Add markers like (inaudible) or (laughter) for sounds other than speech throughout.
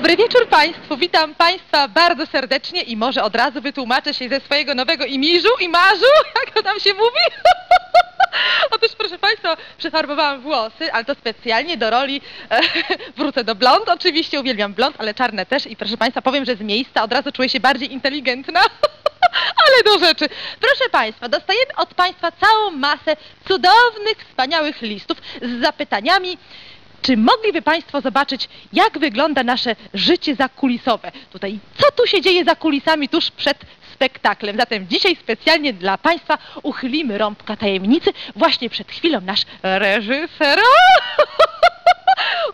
Dobry wieczór Państwu. Witam Państwa bardzo serdecznie i może od razu wytłumaczę się ze swojego nowego imiżu, imażu, (laughs) jak to tam się mówi. (laughs) Otóż proszę Państwa, przefarbowałam włosy, ale to specjalnie do roli, e, (laughs) wrócę do blond, oczywiście uwielbiam blond, ale czarne też i proszę Państwa, powiem, że z miejsca od razu czuję się bardziej inteligentna. Ale do rzeczy. Proszę Państwa, dostajemy od Państwa całą masę cudownych, wspaniałych listów z zapytaniami, czy mogliby Państwo zobaczyć, jak wygląda nasze życie zakulisowe? Tutaj, co tu się dzieje za kulisami tuż przed spektaklem? Zatem dzisiaj specjalnie dla Państwa uchylimy rąbka tajemnicy. Właśnie przed chwilą nasz reżyser (laughs)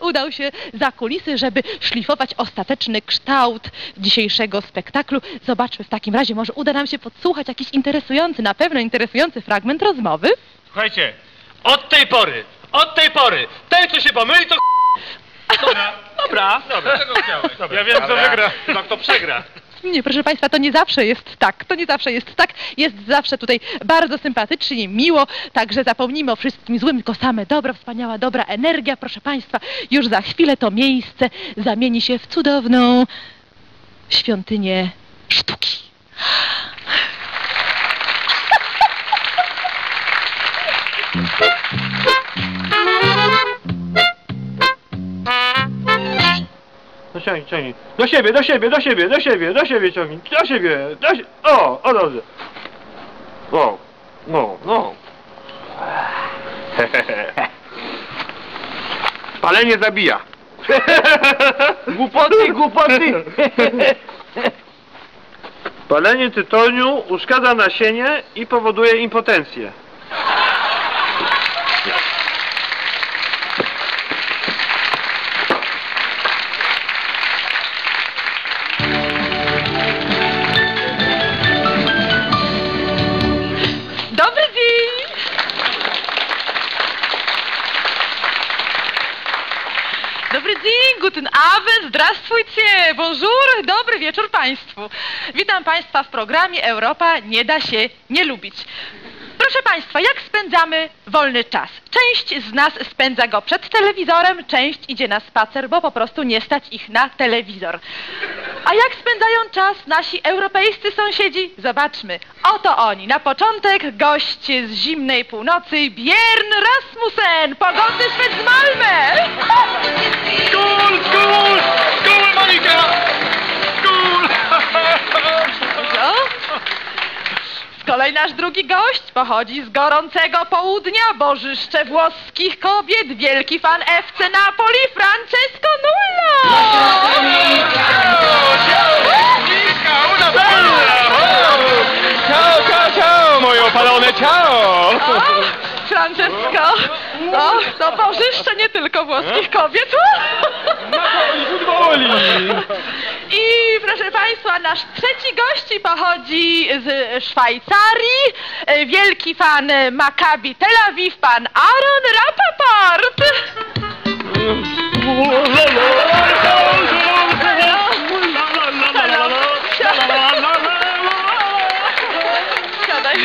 udał się za kulisy, żeby szlifować ostateczny kształt dzisiejszego spektaklu. Zobaczmy w takim razie, może uda nam się podsłuchać jakiś interesujący, na pewno interesujący fragment rozmowy. Słuchajcie, od tej pory, od tej pory, ten co się pomyli to (laughs) Dobra, dobra, dobra. Ja wiem kto wygra. Chyba kto przegra. Nie, proszę Państwa, to nie zawsze jest tak. To nie zawsze jest tak. Jest zawsze tutaj bardzo sympatycznie, miło. Także zapomnijmy o wszystkim złym, tylko same dobro, wspaniała, dobra energia. Proszę Państwa, już za chwilę to miejsce zamieni się w cudowną świątynię sztuki. (laughs) (laughs) No. Do siebie, do siebie, do siebie, do siebie, do siebie ciągnij. Do siebie, do siebie. O, o dobrze. O, no, no. (laughs) Palenie zabija. (laughs) Głupoty, głupoty. (laughs) Palenie tytoniu uszkadza nasienie i powoduje impotencję. Dobry dzień, guten Abend, zdrastwujcie, bonjour, dobry wieczór Państwu. Witam Państwa w programie Europa nie da się nie lubić. Proszę Państwa, jak spędzamy wolny czas? Część z nas spędza go przed telewizorem, część idzie na spacer, bo po prostu nie stać ich na telewizor. A jak spędzają czas nasi europejscy sąsiedzi? Zobaczmy. Oto oni. Na początek goście z zimnej północy Björn Rasmussen, pogodny Szwed z Malmö. Skål, skål! Skål Monika! Kolei nasz drugi gość pochodzi z gorącego południa, bożyszcze włoskich kobiet, wielki fan FC Napoli, Francesco Nulla! Ciao, ciao, ciao, moje opalone, ciao! O, Francesco, o, to bożyszcze nie tylko włoskich kobiet. Futboli! Nasz trzeci gości pochodzi z Szwajcarii, e, wielki fan Maccabi Tel Awiw, pan Aaron Rapaport. Siadaj,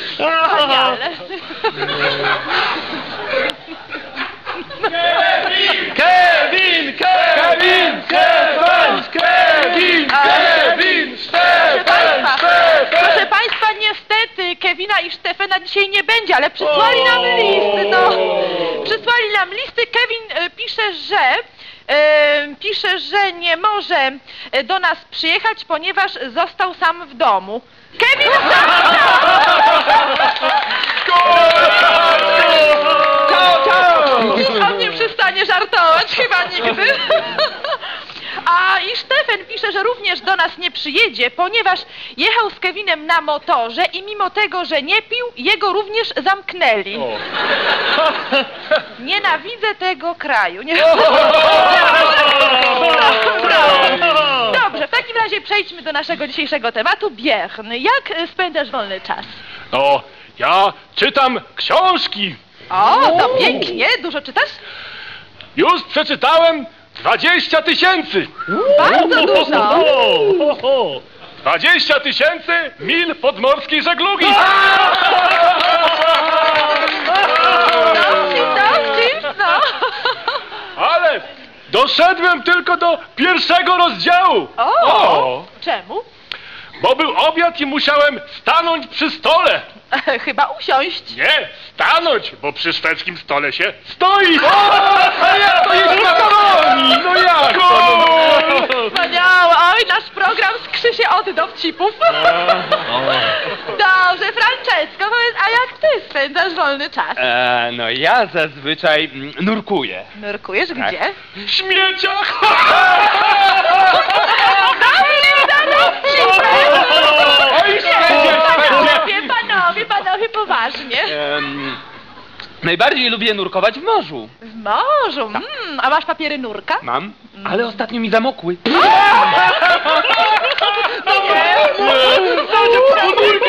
Wspaniale. (laughs) Kevin, Kevin, Stefan, Kevin, Kevin, Proszę Stefan, Państwa, proszę Stefan! Państwa, niestety Kevina i Stefana dzisiaj nie będzie, ale przysłali nam listy, no. Przysłali nam listy. Kevin e, pisze, że e, pisze, że nie może e, do nas przyjechać, ponieważ został sam w domu. Kevin sam! Ciao! Dziś on nie przestanie żartować, chyba nigdy. A i Stefan pisze, że również do nas nie przyjedzie, ponieważ jechał z Kevinem na motorze i mimo tego, że nie pił, jego również zamknęli. Nienawidzę tego kraju. Nie... (laughs) Dobrze, w takim razie przejdźmy do naszego dzisiejszego tematu. Björn, jak spędzasz wolny czas? No, ja czytam książki. O, to pięknie. Dużo czytasz? Już przeczytałem 20 tysięcy! Bardzo dużo! 20 tysięcy mil podmorskiej żeglugi! (laughs) Ale doszedłem tylko do pierwszego rozdziału! O! Czemu? Bo był obiad i musiałem stanąć przy stole! E, chyba usiąść. Nie, stanąć, bo przy szwedzkim stole się stoi! (laughs) wolny czas? E, no ja zazwyczaj mm, nurkuję. Nurkujesz Tak. gdzie? W śmieciach. Oj, Panowie, panowie, panowie, poważnie. Em, najbardziej lubię nurkować w morzu. W morzu, mm, a masz papiery nurka? Mam, ale ostatnio mi zamokły. (laughs) Francesco?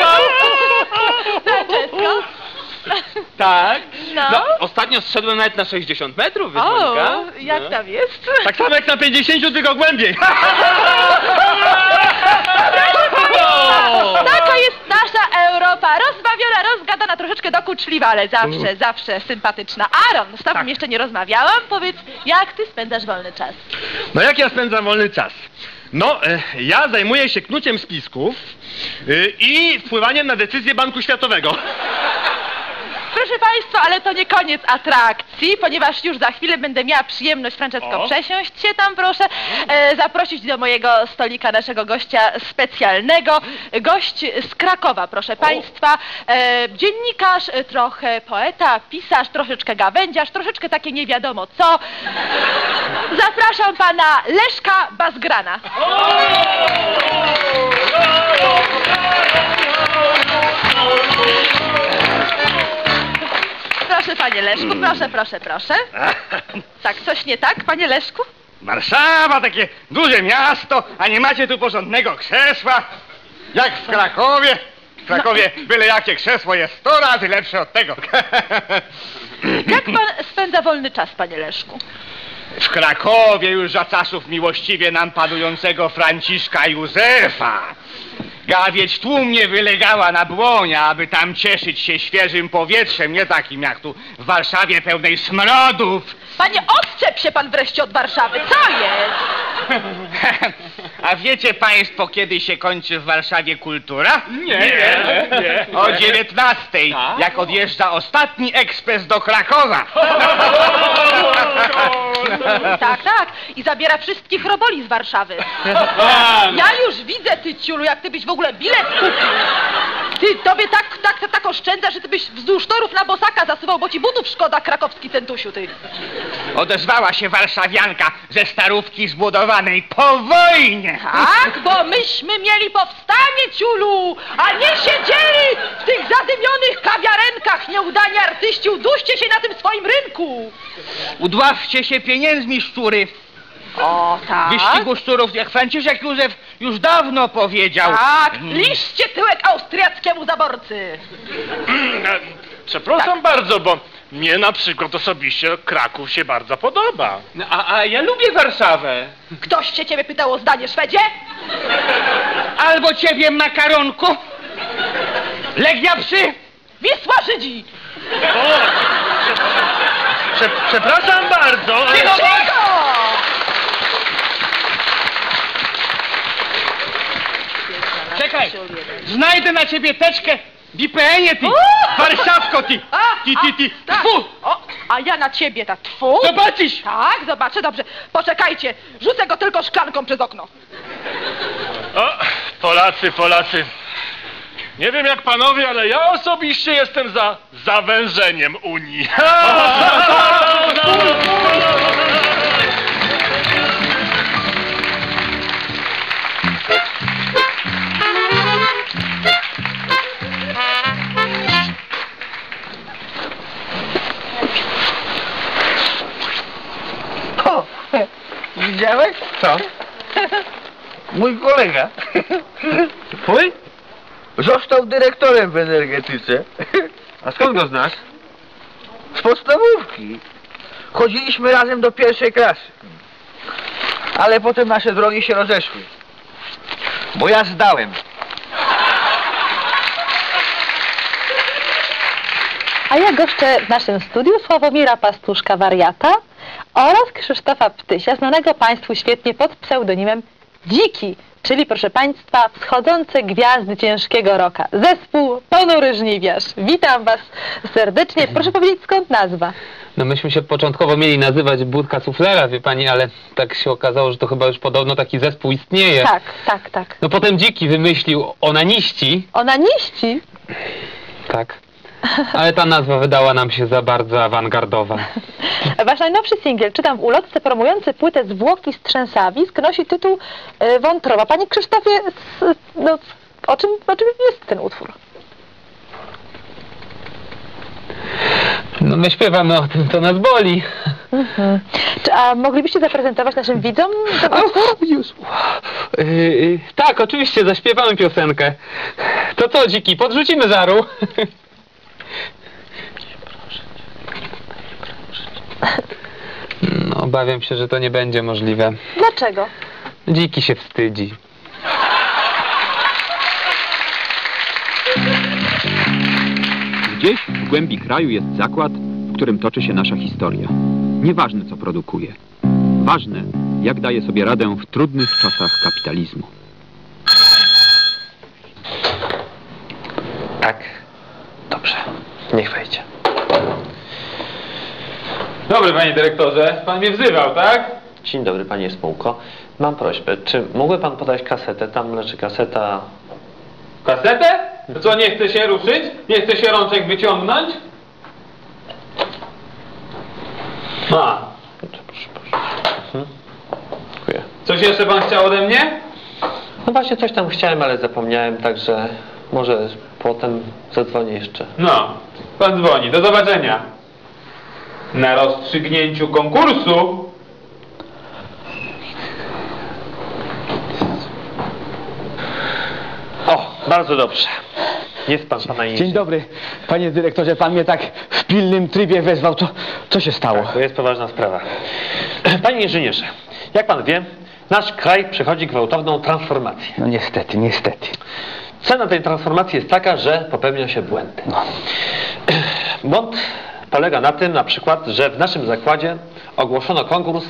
Tak? No. ostatnio zszedłem nawet na 60 metrów, wiesz, O, Monika? jak No. tam jest? Tak samo jak na 50, tylko głębiej. (laughs) Taka jest nasza Europa, rozbawiona, rozgadana, troszeczkę dokuczliwa, ale zawsze, zawsze sympatyczna. Aaron, z tobą Tak. jeszcze nie rozmawiałam, powiedz, jak ty spędzasz wolny czas? No jak ja spędzam wolny czas? No, e, ja zajmuję się knuciem spisków y, i wpływaniem na decyzje Banku Światowego. Proszę Państwa, ale to nie koniec atrakcji, ponieważ już za chwilę będę miała przyjemność, Francesco, O. przesiąść się tam, proszę, e, zaprosić do mojego stolika naszego gościa specjalnego. Gość z Krakowa, proszę Państwa, e, dziennikarz, trochę poeta, pisarz, troszeczkę gawędziarz, troszeczkę takie nie wiadomo co. Zapraszam Pana Leszka Bazgrana. Proszę Panie Leszku, proszę, proszę, proszę. (laughs) Tak, coś nie tak, Panie Leszku? Warszawa, takie duże miasto, a nie macie tu porządnego krzesła? Jak w Krakowie? W Krakowie byle jakie krzesło jest 100 razy lepsze od tego. (laughs) Jak Pan spędza wolny czas, Panie Leszku? W Krakowie już za czasów miłościwie nam panującego Franciszka Józefa. Gawieć tłumnie wylegała na błonia, aby tam cieszyć się świeżym powietrzem, nie takim jak tu w Warszawie pełnej smrodów. Panie, odczep się Pan wreszcie od Warszawy, co jest? (laughs) A wiecie państwo, kiedy się kończy w Warszawie kultura? Nie, nie, nie. O 19, Tak? jak odjeżdża ostatni ekspres do Krakowa. (laughs) (laughs) Tak, tak, i zabiera wszystkich roboli z Warszawy. (laughs) Ja już widzę, Ty, Ciulu, jak Ty byś w ogóle bilet kupił. Ty, tobie tak, tak, tak oszczędza, że Ty byś wzdłuż torów na bosaka zasuwał, bo Ci butów szkoda, krakowski centusiu, Ty. Odezwała się warszawianka ze starówki zbudowanej po wojnie. Tak, bo myśmy mieli powstanie, ciulu, a nie siedzieli w tych zadymionych kawiarenkach, nieudani artyści, uduście się na tym swoim rynku. Udławcie się pieniędzmi, szczury. O, tak. Wyścigu szczurów, jak Franciszek Józef już dawno powiedział. Tak, liszcie tyłek austriackiemu zaborcy. Przepraszam bardzo, bo mnie na przykład osobiście Kraków się bardzo podoba. No, a, a ja lubię Warszawę. Ktoś się ciebie pytał o zdanie, Szwedzie? Albo ciebie, makaronku. Legia psy. Wisła Żydzi! Prze przepraszam bardzo, ale... Cicho! Czekaj, znajdę na ciebie teczkę w IPN-ie, ty. Warszawko, ty. A, Ty, ty, ty. a, tak. Tfu. O, a ja na ciebie, ta tfu. Zobaczysz. Tak, zobaczę, dobrze. Poczekajcie, rzucę go tylko szklanką przez okno. O, Polacy, Polacy. Nie wiem jak panowie, ale ja osobiście jestem za zawężeniem Unii. (laughs) (laughs) widziałeś? Co? (laughs) Mój kolega (laughs) Twój? został dyrektorem w energetyce A skąd go znasz? z podstawówki. Chodziliśmy razem do pierwszej klasy. Ale potem nasze drogi się rozeszły. Bo ja zdałem. A ja goszczę w naszym studiu Sławomira Pastuszka, wariata oraz Krzysztofa Ptysia, znanego Państwu świetnie pod pseudonimem Dziki, czyli proszę Państwa wschodzące gwiazdy ciężkiego roka. Zespół Ponury Żniwiarz. Witam Was serdecznie. Proszę powiedzieć skąd nazwa? No myśmy się początkowo mieli nazywać Budka Suflera, wie pani, ale tak się okazało, że to chyba już podobno taki zespół istnieje. Tak, tak, tak. No potem Dziki wymyślił onaniści. Onaniści? Tak. Ale ta nazwa wydała nam się za bardzo awangardowa. Wasz najnowszy singiel, czytam w ulotce promujący płytę Zwłoki z Trzęsawisk, nosi tytuł e, Wątroba. Panie Krzysztofie, no, o, czym, o czym jest ten utwór? No my śpiewamy o tym, co nas boli. Czy, a moglibyście zaprezentować naszym widzom ten yy, tak, oczywiście, zaśpiewamy piosenkę. To co, Dziki, podrzucimy żaru? No, obawiam się, że to nie będzie możliwe. Dlaczego? Dziki się wstydzi. Gdzieś w głębi kraju jest zakład, w którym toczy się nasza historia. Nieważne, co produkuje. Ważne, jak daje sobie radę w trudnych czasach kapitalizmu. Tak. Dobrze. Niech wejdzie. Dobry, panie dyrektorze. Pan mnie wzywał, tak? Dzień dobry, panie Smułko. Mam prośbę, czy mógłby pan podać kasetę? Tam leży kaseta... Kasetę? To co, nie chce się ruszyć? Nie chce się rączek wyciągnąć? A. Mhm. Dziękuję. coś jeszcze pan chciał ode mnie? No właśnie coś tam chciałem, ale zapomniałem, także może potem zadzwonię jeszcze. No, pan dzwoni. Do zobaczenia. Na rozstrzygnięciu konkursu. O, bardzo dobrze. Jest pan pana Dzień dobry, panie dyrektorze, pan mnie tak w pilnym trybie wezwał. Co, co się stało? To jest poważna sprawa. Panie inżynierze, jak pan wie, nasz kraj przechodzi gwałtowną transformację. No niestety, niestety. Cena tej transformacji jest taka, że popełnia się błędy. Błąd polega na tym na przykład, że w naszym zakładzie ogłoszono konkurs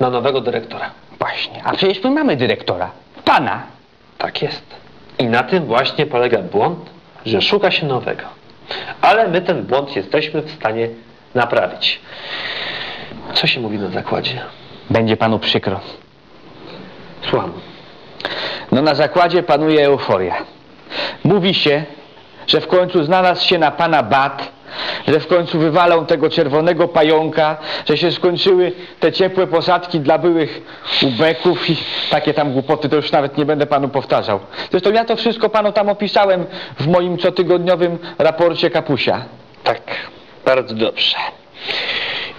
na nowego dyrektora. Właśnie, a przecież my mamy dyrektora. Pana. Tak jest. I na tym właśnie polega błąd, że szuka się nowego. Ale my ten błąd jesteśmy w stanie naprawić. Co się mówi na zakładzie? Będzie panu przykro. Słucham. No na zakładzie panuje euforia. Mówi się, że w końcu znalazł się na pana bat, że w końcu wywalą tego czerwonego pająka, że się skończyły te ciepłe posadki dla byłych ubeków i takie tam głupoty, to już nawet nie będę panu powtarzał. Zresztą ja to wszystko panu tam opisałem w moim cotygodniowym raporcie Kapusia. Tak, bardzo dobrze.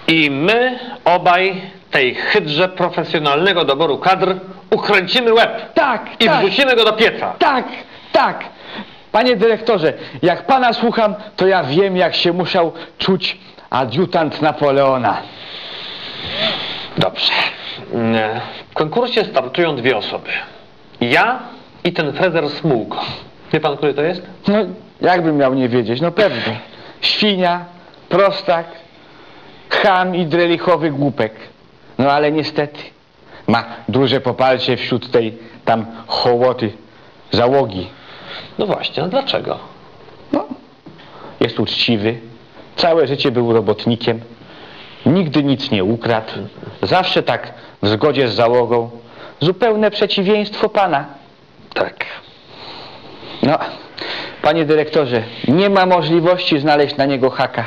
I my obaj tej hydrze profesjonalnego doboru kadr ukręcimy łeb Tak, i tak. wrzucimy go do pieca. Tak, tak. Panie dyrektorze, jak pana słucham, to ja wiem, jak się musiał czuć adiutant Napoleona. Dobrze. Mm, W konkursie startują dwie osoby. Ja i ten Frezer Smułko. Wie pan, który to jest? No, jakbym miał nie wiedzieć, no pewnie. Świnia, prostak, cham i drelichowy głupek. No ale niestety, ma duże poparcie wśród tej tam hołoty, załogi. No właśnie, a dlaczego? No, jest uczciwy, całe życie był robotnikiem, nigdy nic nie ukradł, zawsze tak w zgodzie z załogą, zupełne przeciwieństwo pana. Tak. No, panie dyrektorze, nie ma możliwości znaleźć na niego haka.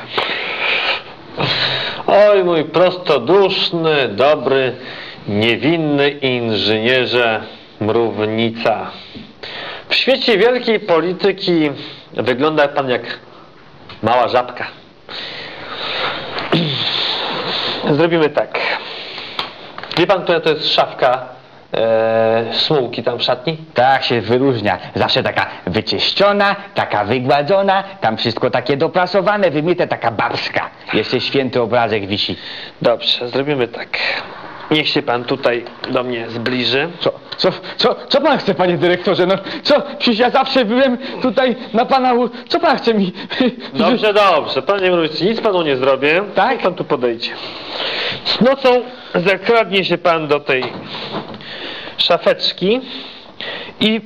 Oj, mój prostoduszny, dobry, niewinny inżynierze Mrównica. W świecie wielkiej polityki wygląda pan jak mała żabka. Zrobimy tak. Wie pan, która to jest szafka e, smułki tam w szatni? Tak się wyróżnia. Zawsze taka wyczyszczona, taka wygładzona, tam wszystko takie doprasowane, wymyte, taka babska. Jeszcze święty obrazek wisi. Dobrze, zrobimy tak. Niech się pan tutaj do mnie zbliży. Co, co, co, co pan chce, panie dyrektorze? No, co? Przecież ja zawsze byłem tutaj na pana... u- Co pan chce mi... (laughs) Dobrze, dobrze. Panie Mruczki, nic panu nie zrobię. Tak? Niech pan tu podejdzie. Nocą zakradnie się pan do tej szafeczki i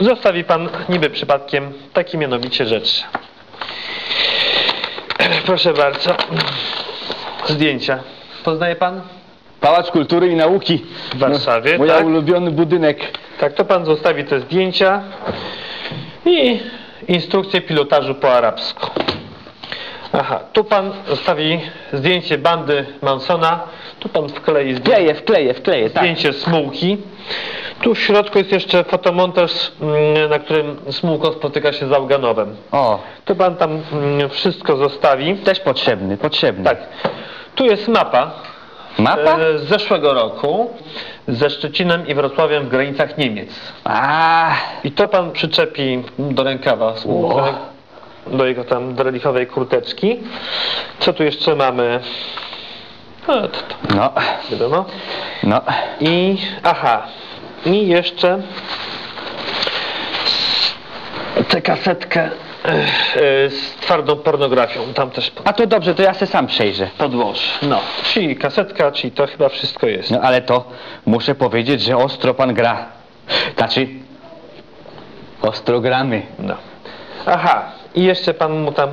zostawi pan niby przypadkiem takie mianowicie rzeczy. (clears throat) Proszę bardzo. Zdjęcia. Poznaje pan? Pałac Kultury i Nauki. W Warszawie, No, Moja tak? ulubiony budynek. Tak, to pan zostawi te zdjęcia i instrukcję pilotażu po arabsku. Aha, tu pan zostawi zdjęcie bandy Mansona, tu pan wklei zdjęcie, Wkleję, wkleję, wkleję, tak. zdjęcie smułki. Tu w środku jest jeszcze fotomontaż, mm, na którym smułko spotyka się z Auganowem. O, To pan tam mm, wszystko zostawi. też potrzebny, potrzebny. Tak, tu jest mapa Mapa? e, z zeszłego roku ze Szczecinem i Wrocławiem w granicach Niemiec. A, I to pan przyczepi do rękawa, do, jego tam relichowej kurteczki. Co tu jeszcze mamy? No, to, to no, wiadomo. no. I, aha, i jeszcze tę kasetkę z twardą pornografią. Tam też A to dobrze, to ja se sam przejrzę. podłożę. No, czyli kasetka, czyli to chyba wszystko jest. No ale to muszę powiedzieć, że ostro pan gra. Znaczy, ostro gramy. No. Aha, i jeszcze pan mu tam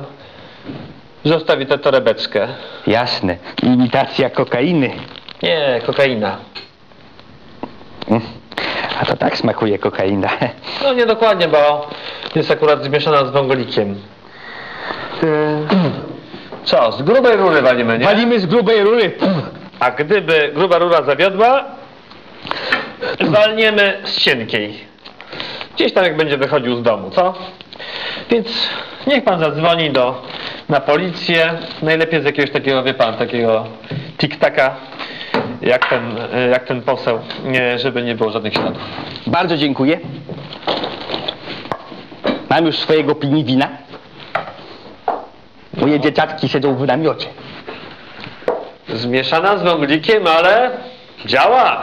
zostawi tę torebeczkę. Jasne. Imitacja kokainy. Nie, kokaina. Mm. A to tak smakuje kokaina. (laughs) No nie dokładnie, bo jest akurat zmieszana z wągolikiem. Co, z grubej rury walimy, nie? Walimy z grubej rury. A gdyby gruba rura zawiodła, walniemy z cienkiej. Gdzieś tam jak będzie wychodził z domu, co? Więc niech pan zadzwoni do, na policję, najlepiej z jakiegoś takiego, wie pan, takiego tiktaka, jak ten, jak ten poseł, nie, żeby nie było żadnych śladów. Bardzo dziękuję. Mam już swojego piniwina. Moje dzieciaczki siedzą w namiocie. Zmieszana z wąglikiem, ale działa.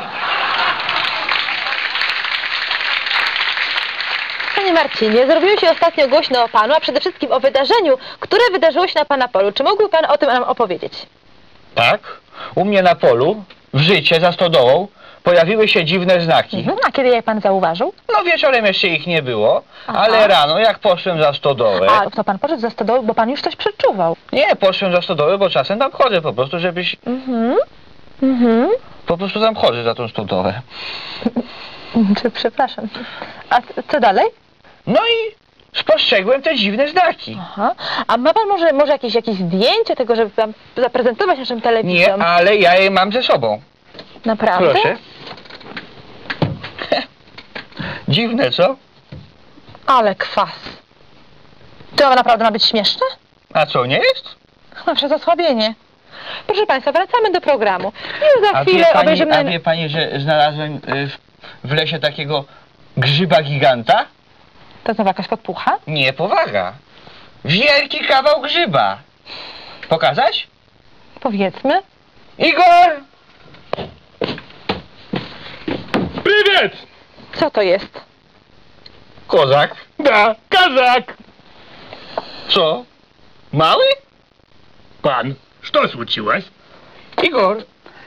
Panie Marcinie, zrobiło się ostatnio głośno o panu, a przede wszystkim o wydarzeniu, które wydarzyło się na pana polu. Czy mógłby pan o tym nam opowiedzieć? Tak? U mnie na polu, w życie, za stodołą, pojawiły się dziwne znaki. Mhm. A kiedy je pan zauważył? No wieczorem jeszcze ich nie było, Aha. ale rano jak poszłem za stodołę... A to pan poszedł za stodołę, bo pan już coś przeczuwał. Nie, poszłem za stodołę, bo czasem tam chodzę po prostu, żebyś... Mhm. Mhm. Po prostu tam chodzę za tą stodołę. (laughs) Przepraszam. A co dalej? No i spostrzegłem te dziwne znaki. Aha. A ma pan może, może jakieś, jakieś zdjęcie tego, żeby pan zaprezentować naszym Nie, ale ja je mam ze sobą. Naprawdę? Proszę. (laughs) Dziwne, co? Ale kwas. To naprawdę ma być śmieszne? A co, nie jest? No, przez osłabienie. Proszę Państwa, wracamy do programu. Już za A wie, chwilę pani, obejrzymy... a wie pani, że znalazłem y, w, w lesie takiego grzyba giganta? To znowu jakaś podpucha? Nie, powaga. Wielki kawał grzyba. Pokazać? Powiedzmy. Igor! Привет! Co to jest? Kozak. Da, kazak! Co? Mały? Pan, что случилось? Igor,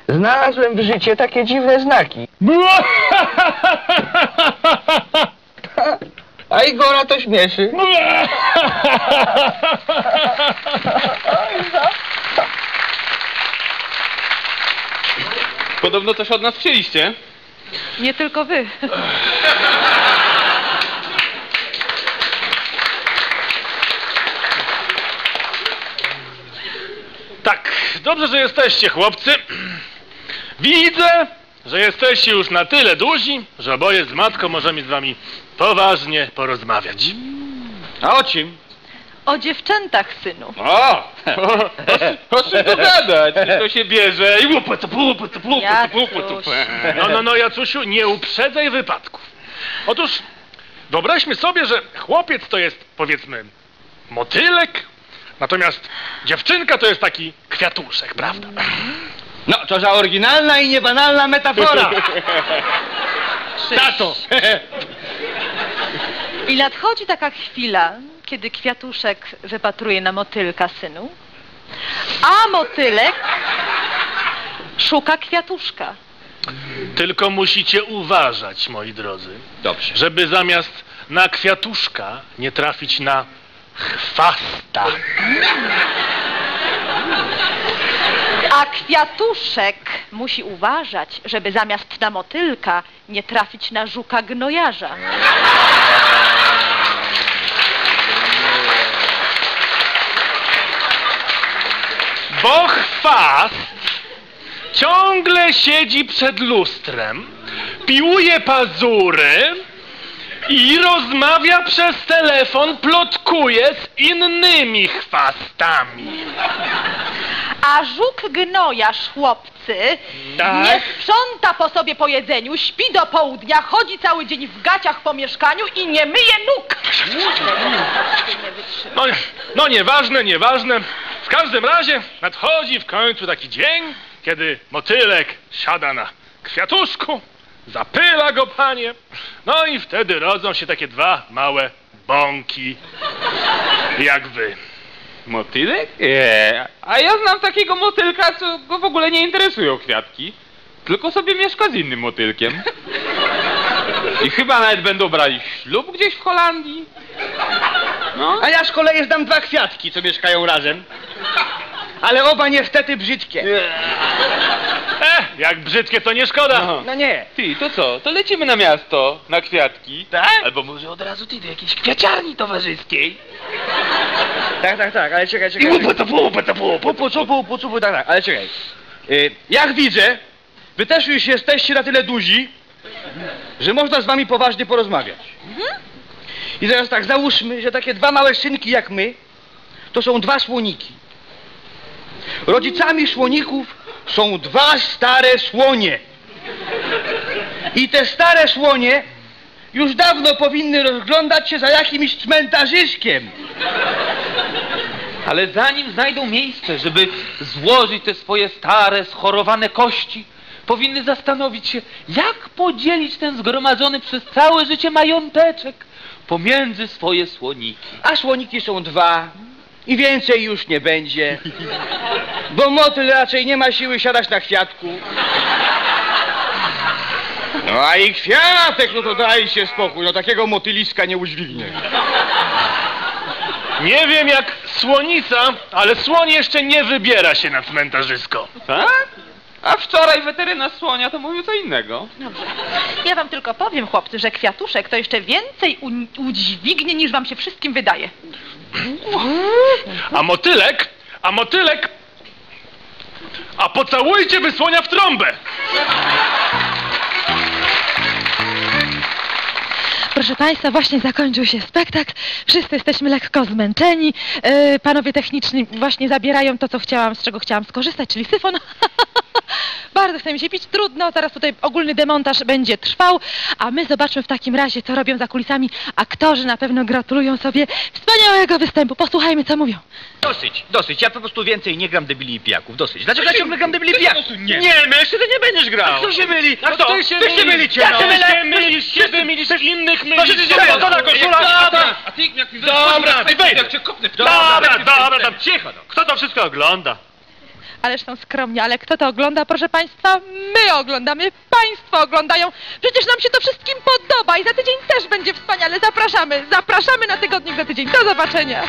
znalazłem w życie takie dziwne znaki. (laughs) A Igora to śmieszy. (laughs) Podobno coś od nas chcieliście. Nie tylko wy. Tak, dobrze, że jesteście, chłopcy. Widzę, że jesteście już na tyle duzi, że oboje z matką możemy z wami poważnie porozmawiać. A o czym? O dziewczętach, synu. O! (laughs) O czym tu gadać? To się bierze i łupa, to łupa, to No, no, no, Jacusiu, nie uprzedzaj wypadków. Otóż wyobraźmy sobie, że chłopiec to jest, powiedzmy, motylek, natomiast dziewczynka to jest taki kwiatuszek, prawda? No, to za oryginalna i niebanalna metafora. (laughs) Tato! (laughs) I nadchodzi taka chwila, kiedy kwiatuszek wypatruje na motylka synu, a motylek szuka kwiatuszka. Tylko musicie uważać, moi drodzy, Dobrze. żeby zamiast na kwiatuszka nie trafić na chwasta. (laughs) A kwiatuszek musi uważać, żeby zamiast na motylka nie trafić na żuka gnojarza. Bo chwast ciągle siedzi przed lustrem, piłuje pazury i rozmawia przez telefon, plotkuje z innymi chwastami. A żuk gnojarz, chłopcy, Tak. nie sprząta po sobie po jedzeniu, śpi do południa, chodzi cały dzień w gaciach po mieszkaniu i nie myje nóg. No, no nieważne, nieważne. W każdym razie nadchodzi w końcu taki dzień, kiedy motylek siada na kwiatuszku, zapyla go panie, no i wtedy rodzą się takie dwa małe bąki, jak wy. Motylek? Nie. A ja znam takiego motylka, co go w ogóle nie interesują kwiatki. Tylko sobie mieszka z innym motylkiem. I chyba nawet będą brali ślub gdzieś w Holandii. No. A ja z kolei znam dwa kwiatki, co mieszkają razem. Ale oba niestety brzydkie. E, jak brzydkie to nie szkoda. No nie. Ty, to co? To lecimy na miasto, na kwiatki. Tak? Albo może od razu ty do jakiejś kwiaciarni towarzyskiej. Tak, tak, tak, ale czekaj, czekaj. Łupa to łupa to pu, pu, cu, pu, tak, tak, ale czekaj. Y, jak widzę, wy też już jesteście na tyle duzi, że można z wami poważnie porozmawiać. I teraz tak, załóżmy, że takie dwa małe synki jak my, to są dwa słoniki. Rodzicami słoników są dwa stare słonie. I te stare słonie już dawno powinny rozglądać się za jakimś cmentarzyskiem. Ale zanim znajdą miejsce, żeby złożyć te swoje stare, schorowane kości, powinny zastanowić się, jak podzielić ten zgromadzony przez całe życie mająteczek pomiędzy swoje słoniki. A słoniki są dwa i więcej już nie będzie. Bo motyl raczej nie ma siły siadać na kwiatku. No a i kwiatek, no to daj się spokój, no takiego motyliska nie udźwignie. Nie wiem jak słonica, ale słoń jeszcze nie wybiera się na cmentarzysko. Tak? A wczoraj weterynarz słonia to mówił co innego. Dobrze. Ja wam tylko powiem, chłopcy, że kwiatuszek to jeszcze więcej u- udźwignie niż wam się wszystkim wydaje. A motylek, a motylek... A pocałujcie by słonia w trąbę! Proszę Państwa, właśnie zakończył się spektakl. Wszyscy jesteśmy lekko zmęczeni. Yy, panowie techniczni właśnie zabierają to, co chciałam, z czego chciałam skorzystać, czyli syfon. (laughs) (laughs) Bardzo chce mi się pić, trudno, zaraz tutaj ogólny demontaż będzie trwał, a my zobaczmy w takim razie, co robią za kulisami aktorzy. Na pewno gratulują sobie wspaniałego występu. Posłuchajmy, co mówią. Dosyć, dosyć, ja po prostu więcej nie gram debili i pijaków, dosyć. Dlaczego ja ciągle gram debili i pijaków? Nie. Nie, myślę, że nie będziesz grał. Kto się myli? A kto? Ty się mylicie, mylisz, ja się mylę. Ty mylisz się, ty mylisz innych mylisz. Proszę na koszula. Dobra, A ty jak mi Dobra, ty dobra, dobra, dobra, cicho no. Kto to wszystko ogląda? Ależ są skromni, ale kto to ogląda? Proszę Państwa, my oglądamy, Państwo oglądają. Przecież nam się to wszystkim podoba i za tydzień też będzie wspaniale. Zapraszamy, zapraszamy na tygodnik za tydzień. Do zobaczenia.